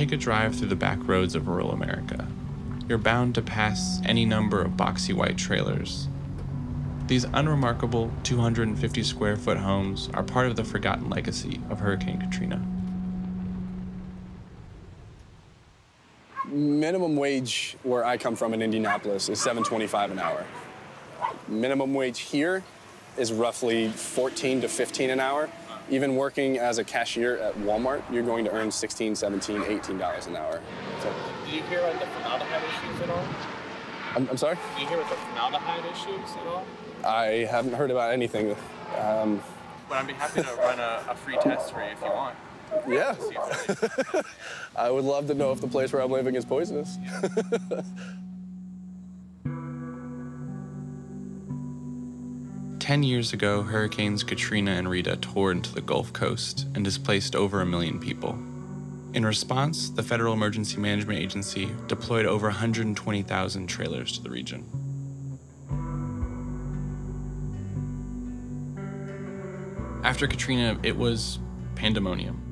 take a drive through the back roads of rural America. You're bound to pass any number of boxy white trailers. These unremarkable 250 square foot homes are part of the forgotten legacy of Hurricane Katrina. Minimum wage where I come from in Indianapolis is 7.25 an hour. Minimum wage here is roughly 14 to 15 an hour. Even working as a cashier at Walmart, you're going to earn 16, 17, 18 dollars an hour. So, did you hear about the formaldehyde issues at all? I'm, I'm sorry? Did you hear about the formaldehyde issues at all? I haven't heard about anything. Um, but I'd be happy to run a, a free test for you if you want. Yeah. I would love to know if the place where I'm living is poisonous. Ten years ago, Hurricanes Katrina and Rita tore into the Gulf Coast and displaced over a million people. In response, the Federal Emergency Management Agency deployed over 120,000 trailers to the region. After Katrina, it was pandemonium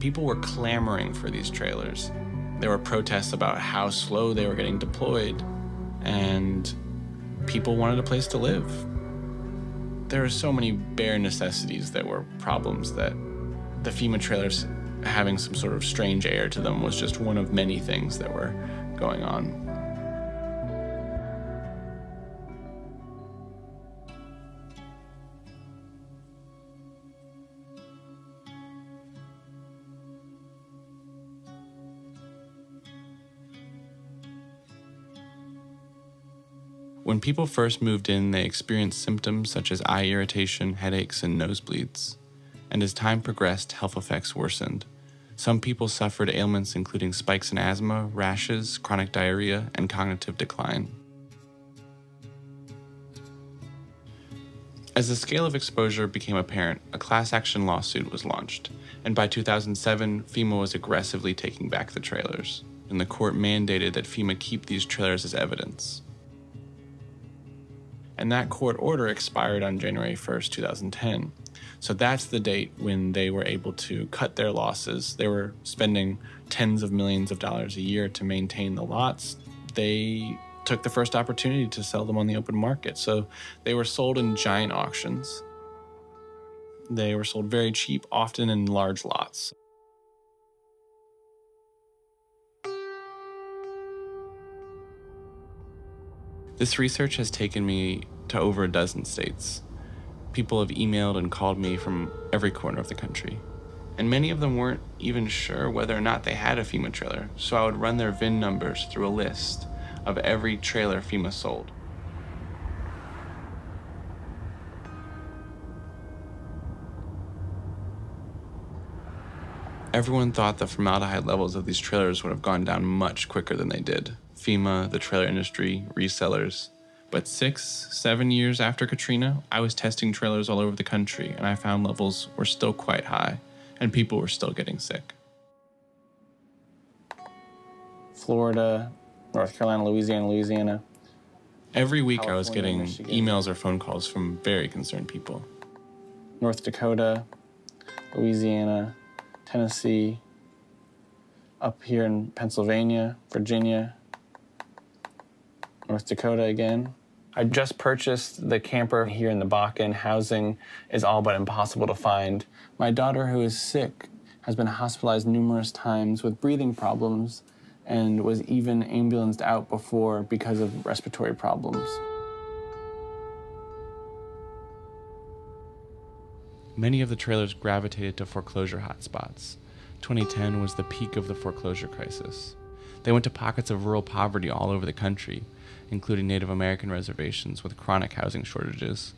people were clamoring for these trailers. There were protests about how slow they were getting deployed, and people wanted a place to live. There were so many bare necessities that were problems that the FEMA trailers having some sort of strange air to them was just one of many things that were going on. When people first moved in, they experienced symptoms such as eye irritation, headaches, and nosebleeds. And as time progressed, health effects worsened. Some people suffered ailments including spikes in asthma, rashes, chronic diarrhea, and cognitive decline. As the scale of exposure became apparent, a class action lawsuit was launched, and by 2007, FEMA was aggressively taking back the trailers, and the court mandated that FEMA keep these trailers as evidence and that court order expired on January 1st, 2010. So that's the date when they were able to cut their losses. They were spending tens of millions of dollars a year to maintain the lots. They took the first opportunity to sell them on the open market. So they were sold in giant auctions. They were sold very cheap, often in large lots. This research has taken me to over a dozen states. People have emailed and called me from every corner of the country. And many of them weren't even sure whether or not they had a FEMA trailer, so I would run their VIN numbers through a list of every trailer FEMA sold. Everyone thought the formaldehyde levels of these trailers would have gone down much quicker than they did. FEMA, the trailer industry, resellers. But six, seven years after Katrina, I was testing trailers all over the country and I found levels were still quite high and people were still getting sick. Florida, North Carolina, Louisiana, Louisiana. Every week California, I was getting Michigan. emails or phone calls from very concerned people. North Dakota, Louisiana, Tennessee, up here in Pennsylvania, Virginia, North Dakota again. I just purchased the camper here in the Bakken. Housing is all but impossible to find. My daughter, who is sick, has been hospitalized numerous times with breathing problems and was even ambulanced out before because of respiratory problems. Many of the trailers gravitated to foreclosure hotspots. 2010 was the peak of the foreclosure crisis. They went to pockets of rural poverty all over the country, including Native American reservations with chronic housing shortages.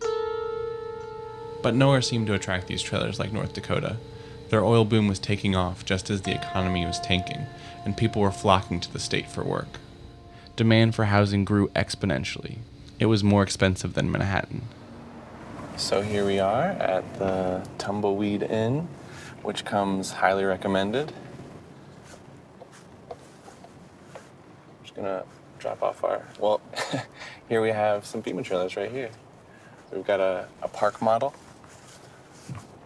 But nowhere seemed to attract these trailers like North Dakota. Their oil boom was taking off just as the economy was tanking, and people were flocking to the state for work. Demand for housing grew exponentially. It was more expensive than Manhattan. So here we are at the Tumbleweed Inn, which comes highly recommended. I'm just gonna drop off our, well, here we have some FEMA trailers right here. We've got a, a park model.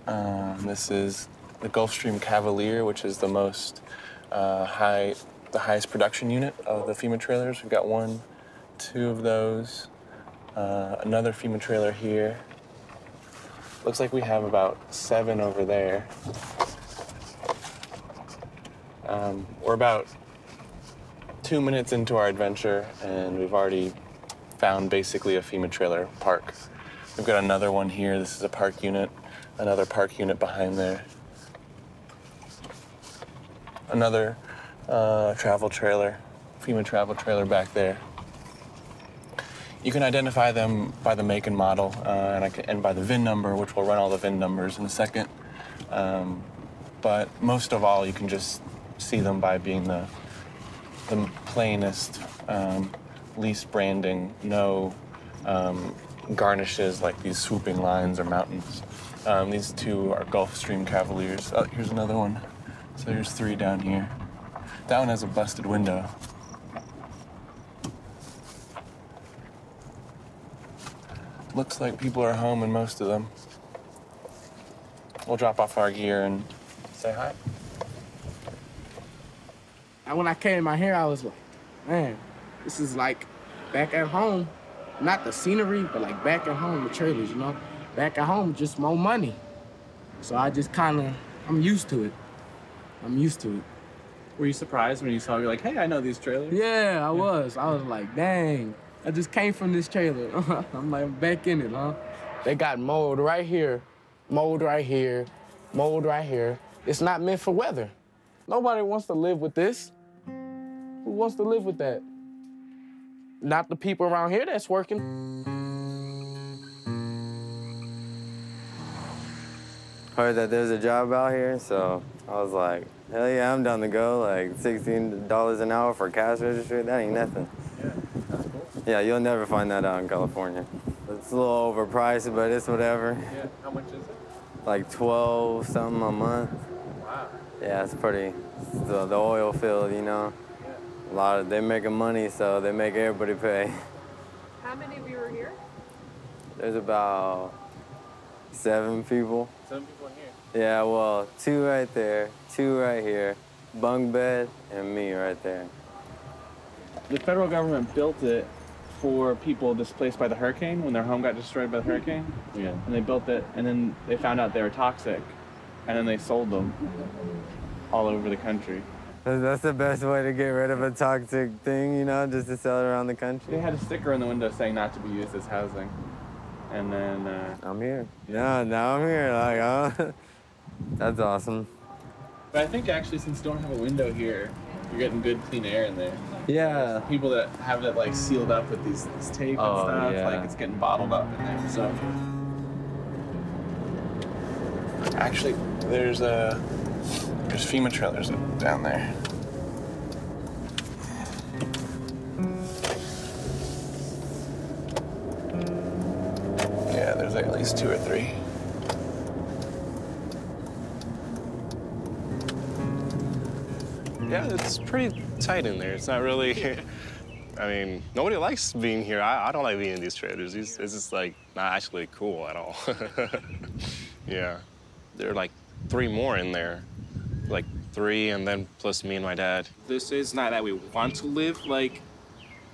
Um, this is the Gulfstream Cavalier, which is the most uh, high, the highest production unit of the FEMA trailers. We've got one, two of those, uh, another FEMA trailer here. Looks like we have about seven over there. Um, we're about two minutes into our adventure, and we've already found basically a FEMA trailer park. We've got another one here. This is a park unit, another park unit behind there. Another uh, travel trailer, FEMA travel trailer back there. You can identify them by the make and model uh, and, I can, and by the VIN number, which we'll run all the VIN numbers in a second. Um, but most of all, you can just see them by being the, the plainest, um, least branding, no um, garnishes like these swooping lines or mountains. Um, these two are Gulfstream Cavaliers. Oh, here's another one. So there's three down here. That one has a busted window. Looks like people are home in most of them. We'll drop off our gear and say hi. And when I came out here, I was like, man, this is like back at home. Not the scenery, but like back at home, the trailers, you know? Back at home, just more money. So I just kind of, I'm used to it. I'm used to it. Were you surprised when you saw? You're like, hey, I know these trailers. Yeah, I was. I was like, dang, I just came from this trailer. I'm like, I'm back in it, huh? They got mold right here, mold right here, mold right here. It's not meant for weather. Nobody wants to live with this. Who wants to live with that? Not the people around here that's working. Heard that there's a job out here, so I was like, hell yeah, I'm down to go. Like $16 an hour for cash register, that ain't nothing. Yeah, that's cool. Yeah, you'll never find that out in California. It's a little overpriced, but it's whatever. Yeah. How much is it? Like 12 something a month. Wow. Yeah, it's pretty. It's the, the oil field, you know. Yeah. A lot of they're making money, so they make everybody pay. How many of you are here? There's about seven people. Seven people in here. Yeah, well, two right there, two right here, bunk bed, and me right there. The federal government built it for people displaced by the hurricane when their home got destroyed by the hurricane. Yeah. And they built it, and then they found out they were toxic, and then they sold them all over the country. That's the best way to get rid of a toxic thing, you know, just to sell it around the country. They had a sticker in the window saying not to be used as housing. And then, uh, I'm here. Yeah, now I'm here. Like, oh, that's awesome. but I think actually since you don't have a window here, you're getting good clean air in there. Yeah. People that have it like sealed up with these this tape Oh, and stuff, yeah. like it's getting bottled up in there. So actually, there's a there's FEMA trailers down there. Yeah, there's like at least two or three. Yeah, it's pretty tight in there. It's not really. I mean, nobody likes being here. I, I don't like being in these trailers. These, it's just like not actually cool at all. yeah, there are like three more in there, three, and then plus me and my dad. This is not that we want to live like,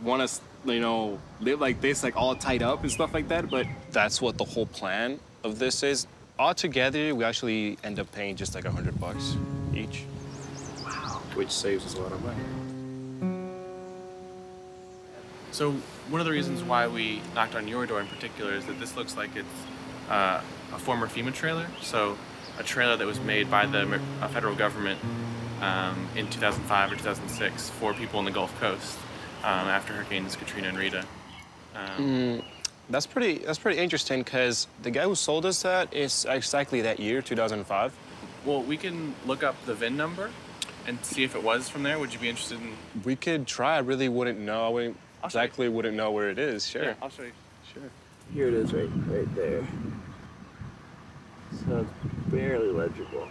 want to, you know, live like this, like all tied up and stuff like that. But That's what the whole plan of this is. Altogether, we actually end up paying just like a hundred bucks each. which saves us a lot of money. So one of the reasons why we knocked on your door in particular is that this looks like it's uh, a former FEMA trailer. So a trailer that was made by the uh, federal government um, in 2005 or 2006 for people in the Gulf Coast um, after Hurricanes Katrina and Rita. Um, That's pretty. That's pretty interesting because the guy who sold us that is exactly that year, 2005. Well, we can look up the VIN number and see if it was from there. Would you be interested in? We could try. I really wouldn't know. I wouldn't, you. exactly wouldn't know where it is. Sure. Yeah, I'll show you. Sure. Here it is, right, right there. So it's barely legible.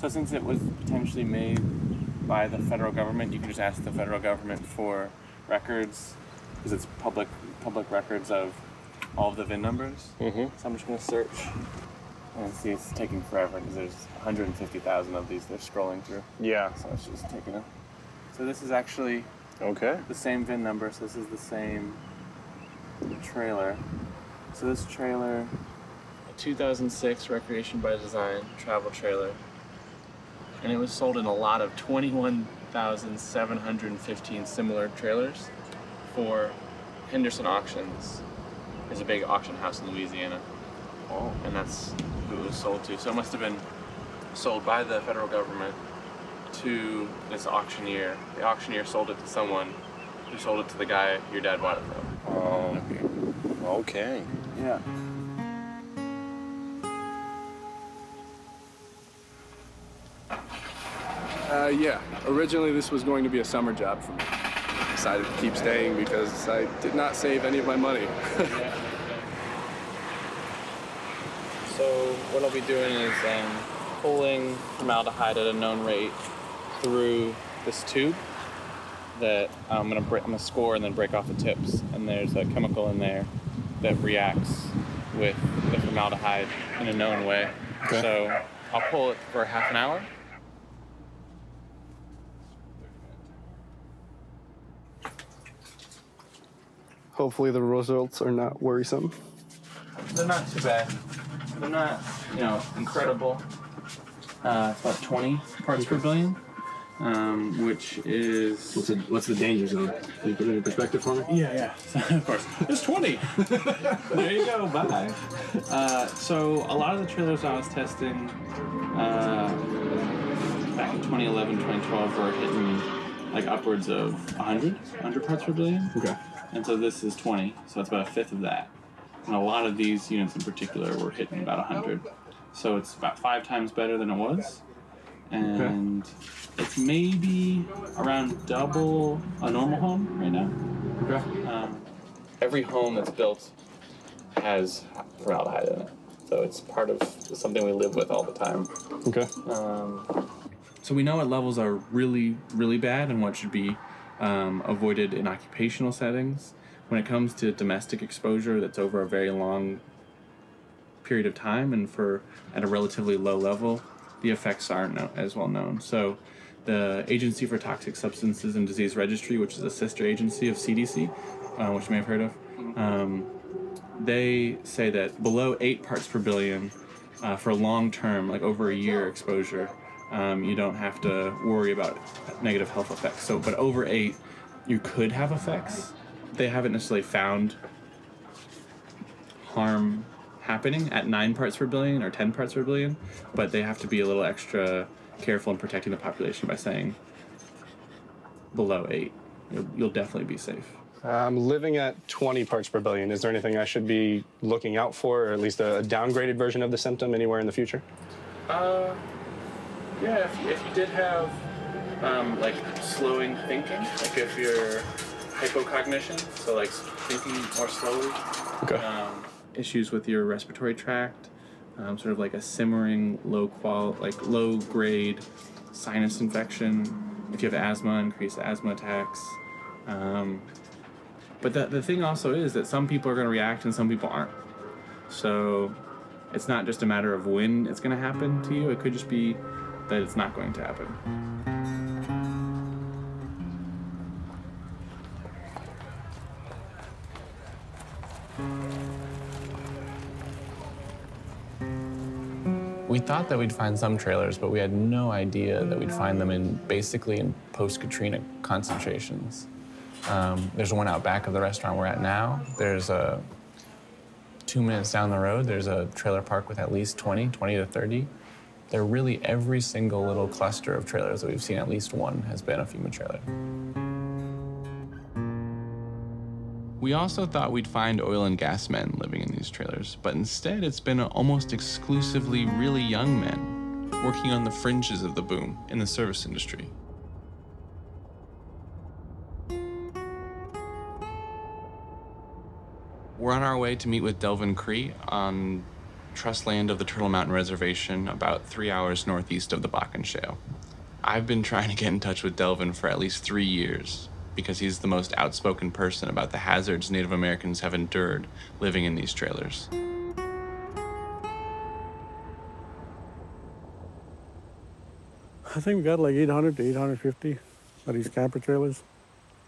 So since it was potentially made by the federal government, you can just ask the federal government for records, because it's public public records of all of the VIN numbers. Mhm. So I'm just gonna search And see, it's taking forever because there's 150,000 of these they're scrolling through. Yeah. So it's just taking a. So this is actually Okay. the same VIN number. So this is the same trailer. So this trailer, a 2006 Recreation by Design travel trailer, and it was sold in a lot of 21,715 similar trailers for Henderson Auctions. There's a big auction house in Louisiana, Oh. and that's who it was sold to. So it must have been sold by the federal government to this auctioneer. The auctioneer sold it to someone who sold it to the guy your dad bought it from. Um, okay. Yeah. Uh, yeah, originally this was going to be a summer job for me. Decided to keep staying because I did not save any of my money. So what I'll be doing is um, pulling formaldehyde at a known rate through this tube that I'm gonna break, I'm gonna score and then break off the tips. And there's a chemical in there that reacts with the formaldehyde in a known way. So I'll pull it for half an hour. Hopefully the results are not worrisome. They're not too bad. They're not, you know, incredible. Uh, it's about 20 parts per billion, um, which is. What's the, what's the danger zone? Can you put it in perspective for me? Yeah, yeah. of course. It's 20. there you go. Bye. Uh, so a lot of the trailers I was testing uh, back in 2011, 2012 were hitting like upwards of 100, 100 parts per billion. Okay. And so this is 20, so it's about a fifth of that. And a lot of these units in particular were hitting about 100. So it's about five times better than it was. And it's maybe around double a normal home right now. Okay. Um, every home that's built has formaldehyde in it. So it's part of something we live with all the time. Okay. Um, so we know what levels are really, really bad and what should be um, avoided in occupational settings. When it comes to domestic exposure that's over a very long period of time and for at a relatively low level, the effects aren't no, as well known. So the Agency for Toxic Substances and Disease Registry, which is a sister agency of CDC, uh, which you may have heard of, um, they say that below eight parts per billion uh, for long term, like over a year exposure, um, you don't have to worry about negative health effects. So, but over eight, you could have effects. They haven't necessarily found harm happening at nine parts per billion or 10 parts per billion, but they have to be a little extra careful in protecting the population by saying below eight. You'll, you'll definitely be safe. I'm living at 20 parts per billion. Is there anything I should be looking out for, or at least a, downgraded version of the symptom anywhere in the future? Uh, yeah, if you, if you did have um, like slowing thinking, like if you're hypocognition, so like thinking more slowly, Okay. um, issues with your respiratory tract, um, sort of like a simmering low qual, like low grade sinus infection. If you have asthma, increased asthma attacks. Um, but the, the thing also is that some people are going to react and some people aren't. So it's not just a matter of when it's going to happen to you, it could just be that it's not going to happen. We thought that we'd find some trailers, but we had no idea that we'd find them in basically in post Katrina concentrations. Um, there's one out back of the restaurant we're at now. There's a two minutes down the road, there's a trailer park with at least 20, 20 to 30. They're really every single little cluster of trailers that we've seen, at least one has been a FEMA trailer. We also thought we'd find oil and gas men living in these trailers, but instead it's been almost exclusively really young men working on the fringes of the boom in the service industry. We're on our way to meet with Delvin Cree on trust land of the Turtle Mountain Reservation about three hours northeast of the Bakken Shale. I've been trying to get in touch with Delvin for at least three years because he's the most outspoken person about the hazards Native Americans have endured living in these trailers. I think we got like 800 to 850 of these camper trailers.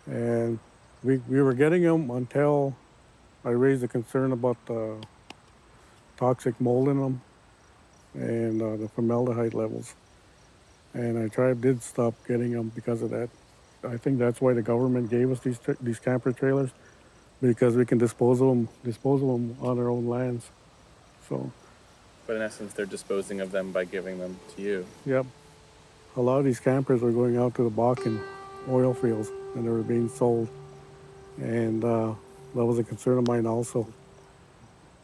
And we, we were getting them until I raised a concern about the toxic mold in them and uh, the formaldehyde levels. And I tried, did stop getting them because of that. I think that's why the government gave us these, tra- these camper trailers because we can dispose of them, dispose of them on our own lands. So, But in essence, they're disposing of them by giving them to you. yep. A lot of these campers were going out to the Bakken oil fields and they were being sold. And uh, that was a concern of mine also.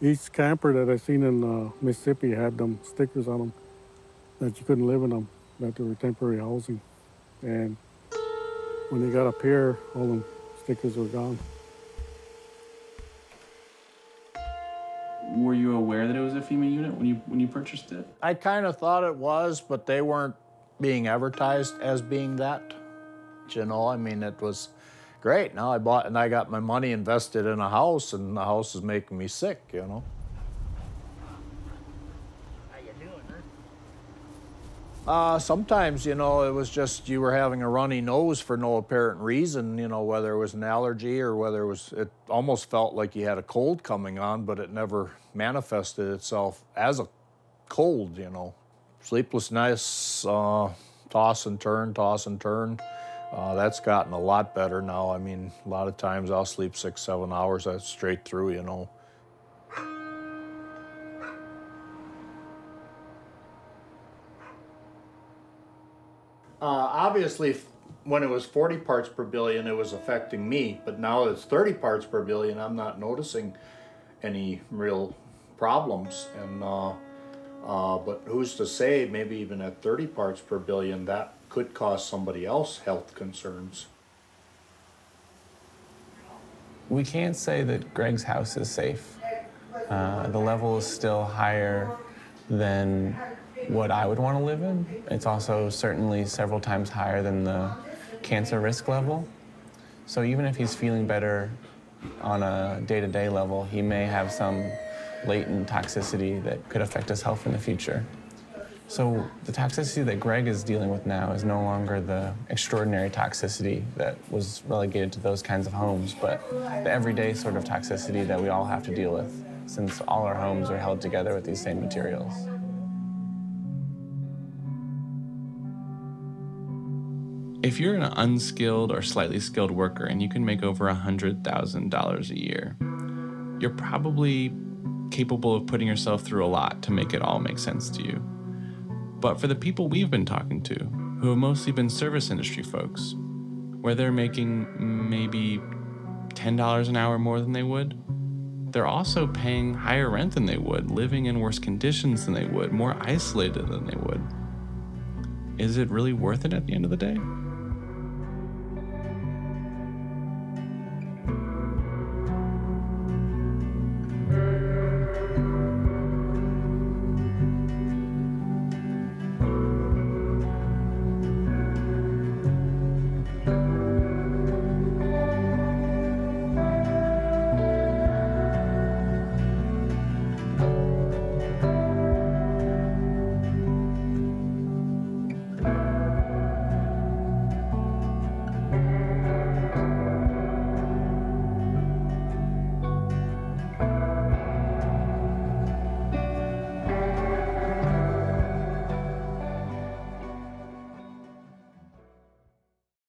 Each camper that I seen in uh, Mississippi had them stickers on them that you couldn't live in them, that they were temporary housing. And when they got up here, all them stickers were gone. Were you aware that it was a FEMA unit when you when you purchased it? I kind of thought it was, but they weren't being advertised as being that. You know, I mean, it was great. Now I bought and I got my money invested in a house, and the house is making me sick. You know. Uh, sometimes, you know, it was just you were having a runny nose for no apparent reason, you know, whether it was an allergy or whether it was, it almost felt like you had a cold coming on, but it never manifested itself as a cold, you know. Sleepless nights, uh, toss and turn, toss and turn. Uh, that's gotten a lot better now. I mean, a lot of times I'll sleep six, seven hours straight through, you know. Uh, obviously, when it was 40 parts per billion, it was affecting me, but now it's 30 parts per billion. I'm not noticing any real problems. And uh, uh, but who's to say? Maybe even at 30 parts per billion, that could cause somebody else health concerns. We can't say that Greg's house is safe. Uh, the level is still higher than what I would want to live in. It's also certainly several times higher than the cancer risk level. So even if he's feeling better on a day to day level, he may have some latent toxicity that could affect his health in the future. So the toxicity that Greg is dealing with now is no longer the extraordinary toxicity that was relegated to those kinds of homes, but the everyday sort of toxicity that we all have to deal with, since all our homes are held together with these same materials. If you're an unskilled or slightly skilled worker and you can make over $100,000 a year, you're probably capable of putting yourself through a lot to make it all make sense to you. But for the people we've been talking to, who have mostly been service industry folks, where they're making maybe $10 an hour more than they would, they're also paying higher rent than they would, living in worse conditions than they would, more isolated than they would. Is it really worth it at the end of the day?